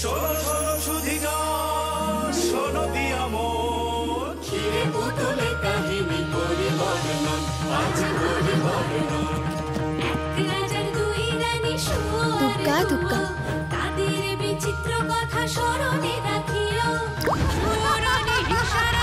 শোনো শোনো সুধিকা শোনো দিয়া মন ঘিরে পুতুলে কাহিনী করি বর্ণন আজ করি বর্ণন। দুগ্গা, দুগ্গা। তাদের বিচিত্র কথা স্মরণে রাখিও। পুরাণে হিংসার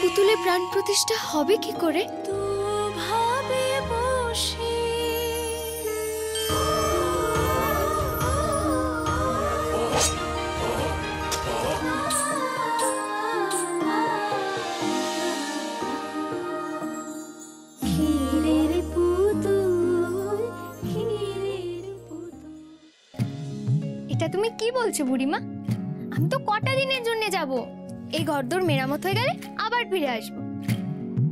পুতুলের প্রাণ প্রতিষ্ঠা হবে কি করে? পুতুল। এটা তুমি কি বলছো বুড়িমা? আমি তো কটা দিনের জন্য যাব। এই ঘরদোর মেরামত হয়ে গেলে আবার ফিরে আসব।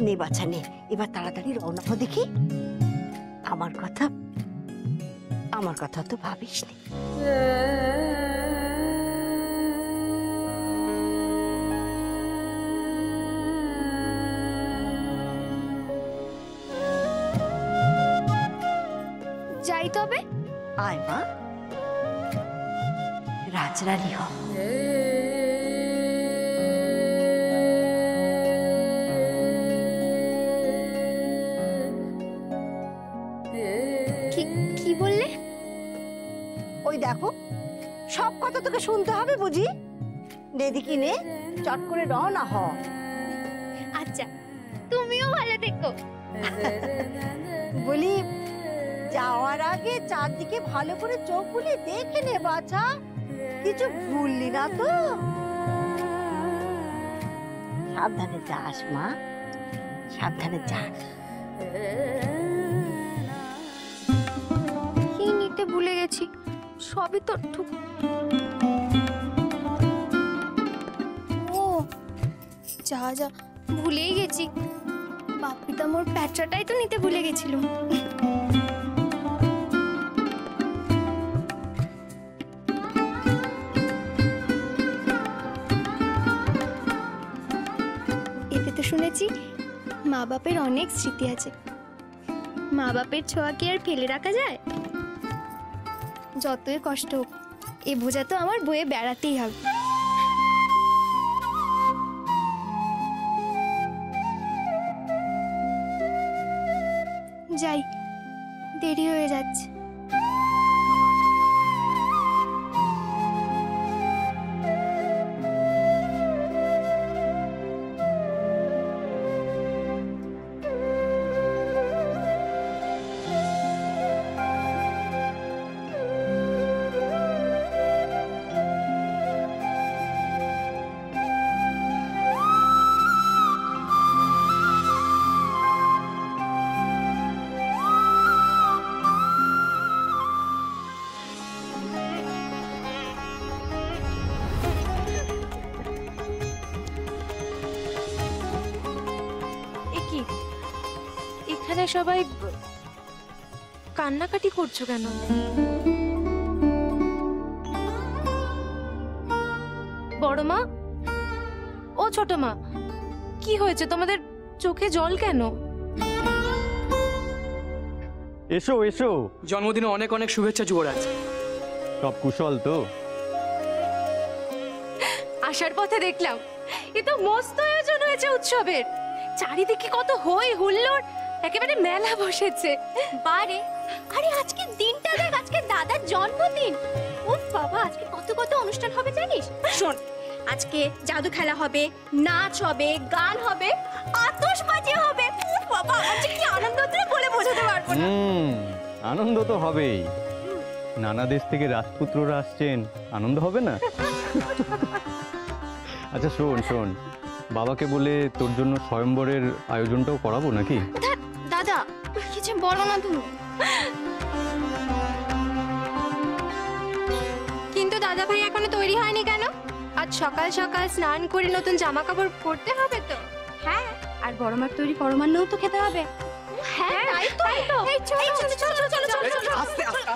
নে বাছা নে। এবার তাড়াতাড়ি রওনা হো দেখি। আমার কথা আমার কথা তো ভাবিস নি। যাই তবে। আয় মা। রাজরানী হ। তোকে শুনতে হবে বুঝি? নে দেখি নে চট করে রওনা হ। আচ্ছা তুমিও ভালো থেকো। বলি যাওয়ার আগে চারদিকে ভালো করে চোখ বুলে দেখে নে বাছা। কিছু ভুললি না তো? সাবধানে যাস মা। সাবধানে যাস। কি নিতে ভুলে গেছি? সবই তো যা যা ভুলেই গেছি। বাপিতা মোর প্যাঁচাটাই তো নিতে ভুলে গেছিলাম এতে তো শুনেছি মা বাপের অনেক স্মৃতি আছে। মা বাপের ছোঁয়া কি আর ফেলে রাখা যায়? যতই কষ্ট হোক, এ বোঝা তো আমার বয়ে বেড়াতেই হবে। দেরি হয়ে যাচ্ছে। সবাই কান্নাকাটি করছ কেন? বড় মা? ও ছোট মা কি হয়েছে? তোমাদের চোখে জল কেন? এসো এসো। জন্মদিনে অনেক অনেক শুভেচ্ছা যুবরাজ। সব কুশল তো। আসার পথে দেখলাম এ তো মস্ত আয়োজন হয়েছে উৎসবের। চারিদিকে কত হই হুল্লোড় একেবারে মেলা বসেছে। বারে আরে আজকে দিনটা দেখ আজকে দাদার জন্মদিন। ও বাবা আজকে কত কত অনুষ্ঠান হবে জানিস? শোন আজকে জাদু খেলা হবে নাচ হবে গান হবে আতশবাজি হবে। ও বাবা আজকে কি আনন্দ হচ্ছে বলে বোঝাতে পারব না। হুম আনন্দ তো হবেই। নানা দেশ থেকে রাজপুত্ররা আসছেন আনন্দ হবে না? আচ্ছা শোন শোন বাবাকে বলে তোর জন্য স্বয়ম্বরের আয়োজনটাও করাবো নাকি? দাদা কিছু বলো না তুমি। কিন্তু দাদা ভাই এখনও তৈরি হয়নি কেন? আজ সকাল সকাল স্নান করে নতুন জামা কাপড় পরতে হবে তো? হ্যাঁ আর বড় মার তৈরি পরমান্নও তো খেতে হবে। হ্যাঁ তাই তো? এই চলো চলো চলো চলো চলো আস্তে আস্তে।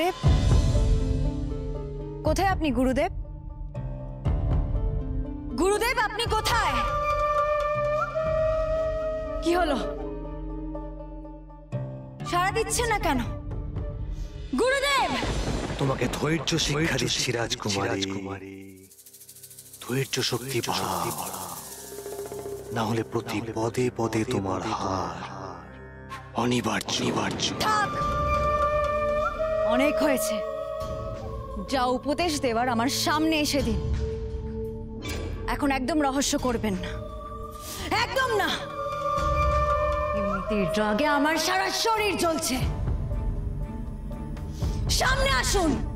গুরুদেব? কোথায় আপনি গুরুদেব? গুরুদেব আপনি কোথায়? কি হলো? সারা দিচ্ছে না কেন? গুরুদেব! তোমাকে ধৈর্য শিক্ষা দিচ্ছি রাজকুমারী। ধৈর্য শক্তি না হলে প্রতি পদে পদে তোমার হার। অনিবার্য। অনিবার্য। থাক! অনেক হয়েছে। যা উপদেশ দেওয়ার আমার সামনে এসে দিন। এখন একদম রহস্য করবেন না। একদম না! ড্রাগে আমার সারা শরীর চলছে সামনে আসুন!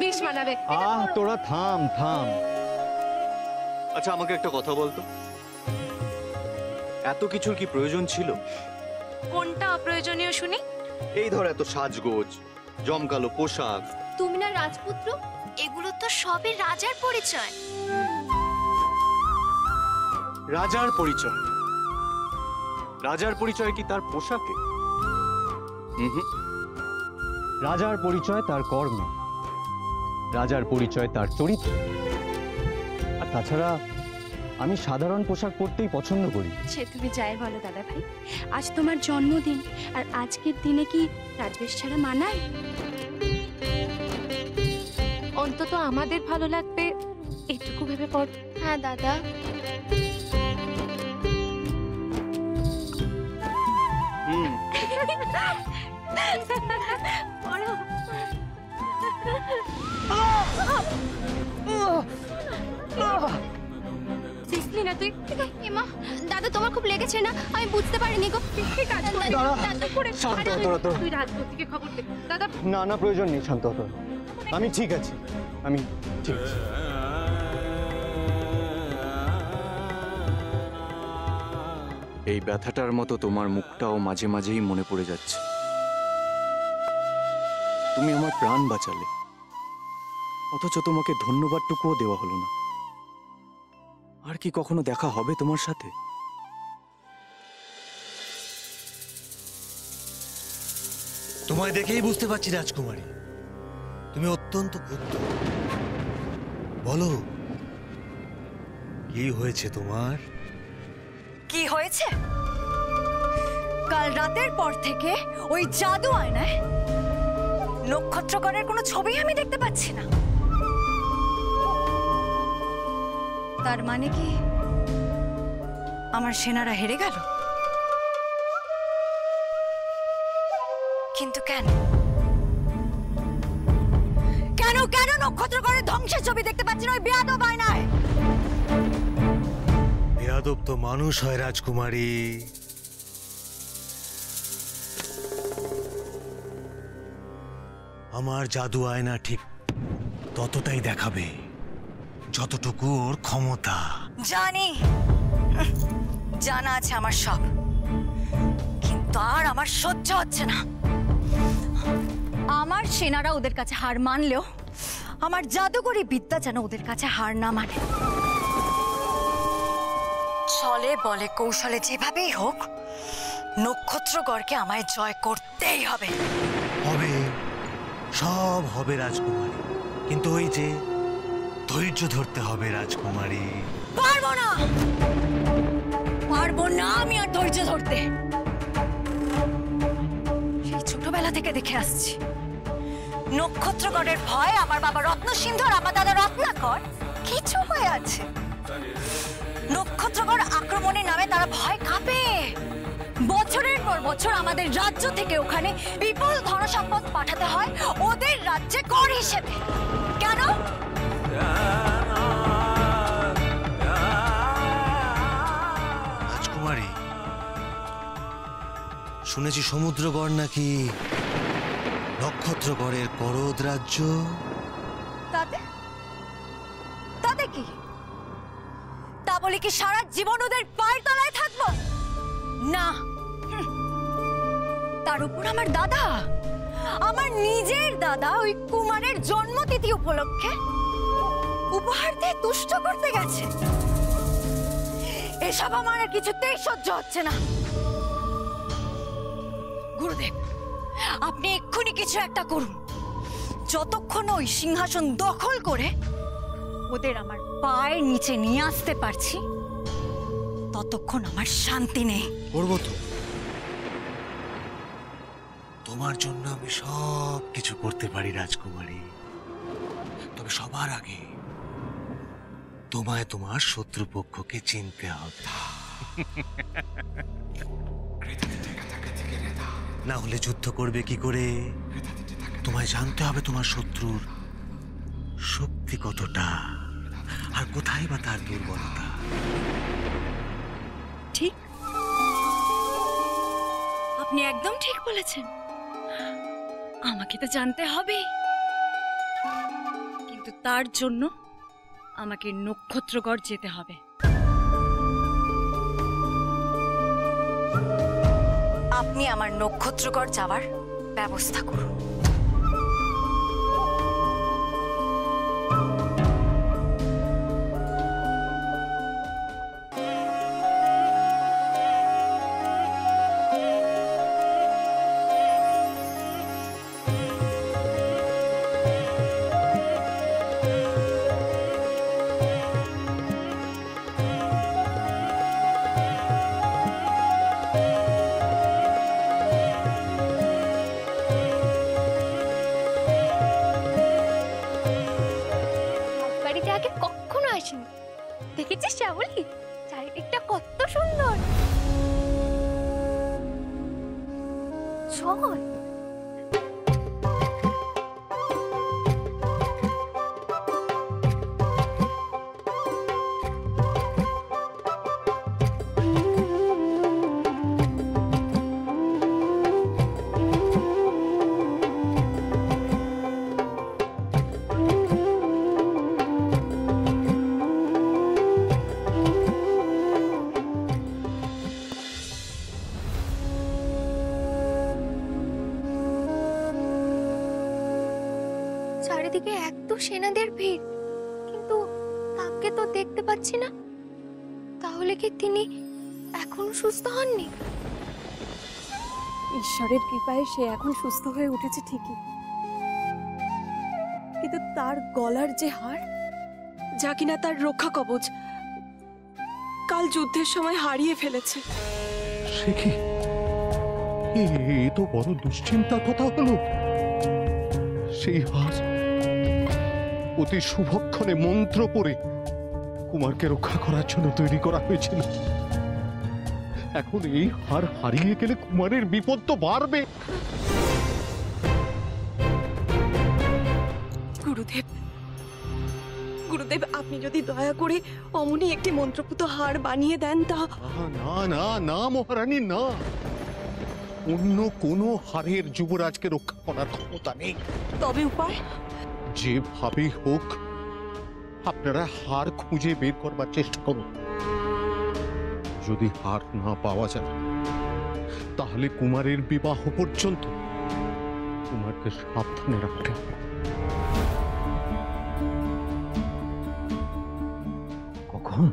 বেশ মানাবে। আহ তোরা থাম থাম। আচ্ছা আমাকে একটা কথা বলতো? এত কিছুর কি প্রয়োজন ছিল? কোনটা অপ্রয়োজনীয় শুনি? এই ধর এত সাজগোজ। জমকালো পোশাক। তুমি না রাজপুত্র? এগুলো তো সবই রাজার পরিচয়। রাজার পরিচয়। রাজার পরিচয় কি তার পোশাকে? রাজার পরিচয় তার কর্মে। রাজার পরিচয় তার চরিত্রে। আর তাছাড়া আমি সাধারণ পোশাক পরতেই পছন্দ করি। সে তুমি যাই বলো দাদা ভাই আজ তোমার জন্মদিন আর আজকের দিনে কি রাজবেশ ছাড়া মানায়? অন্তত আমাদের ভালো লাগবে এটুকু ভেবে পড়। হ্যাঁ দাদা। হুম। পড়ো। না তুই? এমা দাদা তোমার খুব লেগেছে না? আমি বুঝতে পারিনি গো। ঠিক আছে। তুই রাজপতিকে খবর দে। দাদা। না না প্রয়োজন নেই শান্ত হতো আমি ঠিক আছি আমি ঠিক আছি। এই ব্যথাটার মতো তোমার মুখটাও মাঝে মাঝেই মনে পড়ে যাচ্ছে। তুমি আমার প্রাণ বাঁচালে। অথচ তোমাকে ধন্যবাদটুকুও দেওয়া হলো না। আর কি কখনো দেখা হবে তোমার সাথে? তোমায় দেখেই বুঝতে পারছি রাজকুমারী। তুমি অত্যন্ত ক্ষুদ্র বলো কি হয়েছে তোমার? কি হয়েছে? কাল রাতের পর থেকে ওই জাদু আয়নায় নক্ষত্রকরের কোনো ছবি আমি দেখতে পাচ্ছি না। তার মানে কি? আমার সেনারা হেরে গেল? কিন্তু কেন? কেন কেন নক্ষত্রকরের ধ্বংসের ছবি দেখতে পাচ্ছি না ওই বেয়াদব আয়নায়? বেয়াদব তো মানুষ হয়, রাজকুমারী। আমার জাদু আয়না ঠিক ততটাই দেখাবে। যতটুকু ওর ক্ষমতা। জানি। জানা আছে আমার সব। কিন্তু আর আমার সহ্য হচ্ছে না। আমার সেনারা ওদের কাছে হার মানলেও আমার জাদুকরি বিদ্যা যেন ওদের কাছে হার না মানে। চলে বলে কৌশলে যেভাবেই হোক নক্ষত্রগড়কে আমায় জয় করতেই হবে। হবে। সব হবে রাজকুমারী। কিন্তু ওই যে ধৈর্য ধরতে হবে, রাজকুমারী। পারব না! পারব না আমি আর ধৈর্য ধরতে। সেই ছোটবেলা থেকে দেখে আসছি। নক্ষত্রগড়ের ভয় আমার বাবা রত্ন সিন্ধর আমার দাদা রত্নাকর, কিছু হয়ে আছে। নক্ষত্রগড় আক্রমণের নামে তারা ভয় কাঁপে। বছরের পর বছর আমাদের রাজ্য থেকে ওখানে বিপুল ধনসম্পদ পাঠাতে হয়, ওদের রাজ্যে কর হিসেবে। কেন? রাজকুমারী, শুনেছি সমুদ্রগড় নাকি নক্ষত্রগড়ের করদ রাজ্য? তাতে? তাতে কি? তা বলে কি সারা জীবন ওদের পায়ের তলায় থাকব? না। তার উপর আমার দাদা। আমার নিজের দাদা, ওই কুমারের জন্মতিথি উপলক্ষে উপহার দিয়ে তুষ্ট করতে গেছে। এসব আমার আর কিছুতেই সহ্য হচ্ছে না। গুরুদেব, আপনি এক্ষুনি কিছু একটা করুন। যতক্ষণ ওই সিংহাসন দখল করে ওদের আমার পায়ের নিচে নিয়ে আসতে পারছি, ততক্ষণ আমার শান্তি নেই। করব তো। তোমার জন্য আমি সব কিছু করতে পারি, রাজকুমারী। তবে সবার আগে তোমায় তোমার শত্রুপক্ষকে চিনতে হবে। না হলে যুদ্ধ করবে কি করে? তোমায় জানতে হবে তোমার শত্রুর শক্তি কতটা আর কোথায় বা তার দুর্বলতা। ঠিক। আপনি একদম ঠিক বলেছেন। আমাকে তো জানতে হবে। কিন্তু তার জন্য আমাকে নক্ষত্রগড় যেতে হবে। আপনি আমার নক্ষত্রগড় যাওয়ার ব্যবস্থা করুন। আসেনি দেখেছিস শ্যামলি চারিদিকটা কত সুন্দর চল চারিদিকে এত সেনাদের ভিড় কিন্তু তাকে তো দেখতে পাচ্ছি না। তাহলে কি তিনি এখনও সুস্থ হননি? ঈশ্বরের কৃপায় সে এখন সুস্থ হয়ে উঠেছে ঠিকই। কিন্তু তার গলার যে হার যা কিনা তার রক্ষা কবচ কাল যুদ্ধের সময় হারিয়ে ফেলেছে। সে কি? এ এ তো বড় দুশ্চিন্তার কথা হলো। সেই হার অতি শুভক্ষণে মন্ত্র পড়ে কুমারকে রক্ষা করার জন্য তৈরি করা হয়েছিল। এখন এই হার হারিয়ে গেলে কুমারের বিপদ তো বাড়বে। গুরুদেব গুরুদেব আপনি যদি দয়া করে অমনি একটি মন্ত্রপুত হার বানিয়ে দেন তা না না না মহারানী না। অন্য কোনো হারের যুবরাজকে রক্ষা করার ক্ষমতা নেই। তবে উপায় যেভাবেই হোক, আপনারা হার খুঁজে বের করবার চেষ্টা করুন। যদি হার না পাওয়া যায়, তাহলে কুমারের বিবাহ পর্যন্ত কুমারকে সাবধানে রাখবেন কখন?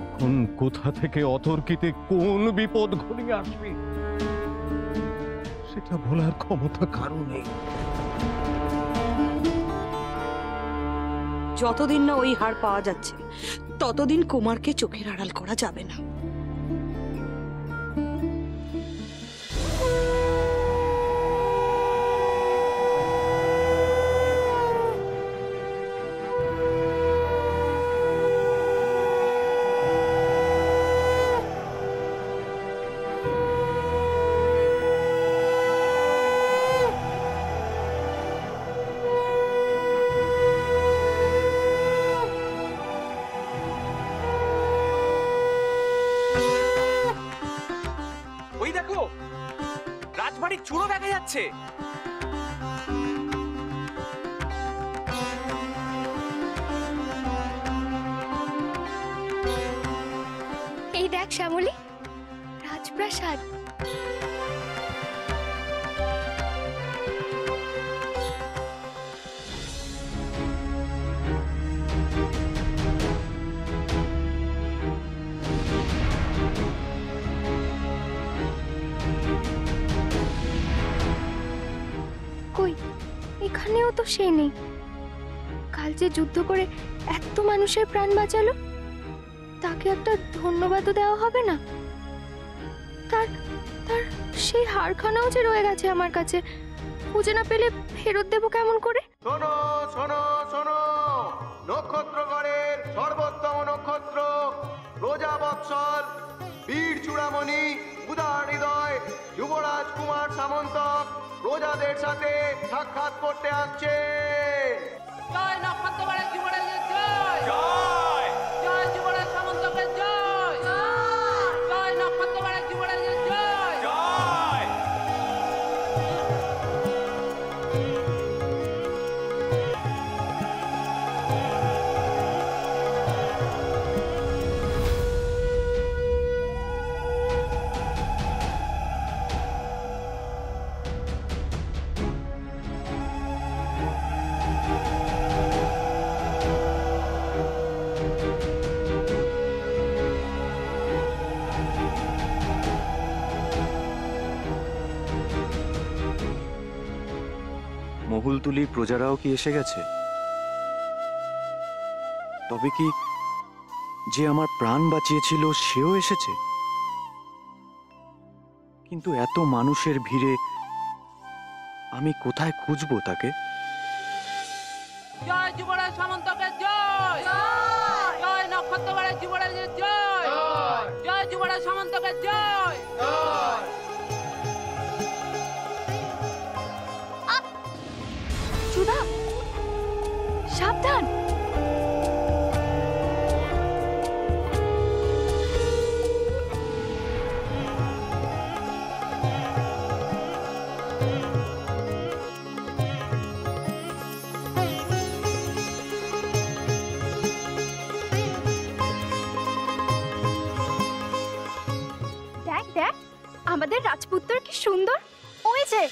কখন, কোথা থেকে অতর্কিতে কোন বিপদ ঘনিয়ে আসবে, সেটা বলার ক্ষমতা কারও নেই। যতদিন না ওই হার পাওয়া যাচ্ছে ততদিন কুমারকে চোখের আড়াল করা যাবে না। যাচ্ছে। এখানেও তো সে নেই। কাল যে যুদ্ধ করে এত মানুষের প্রাণ বাঁচালো, তাকে একটা ধন্যবাদও দেওয়া হবে না? তার তার সেই হারখানাও যে রয়ে গেছে আমার কাছে, খুঁজে না পেলে ফেরত দেবো কেমন করে? শোনো শোনো শোনো নক্ষত্রগড়ের সর্বোত্তম নক্ষত্র রোজা বৎসল বীর চূড়ামণি উদার হৃদয় যুবরাজ কুমার সামন্ত প্রজাদের সাথে সাক্ষাৎ করতে আসছে। জয় মহুলতুলির প্রজারাও কি এসে গেছে? তবে কি যে আমার প্রাণ বাঁচিয়েছিল সেও এসেছে? কিন্তু এত মানুষের ভিড়ে আমি কোথায় খুঁজবো তাকে? জয় জয়! জয়! জয় জয়! জয়! জয়! আমাদের রাজপুত্র কি সুন্দর? ওই যে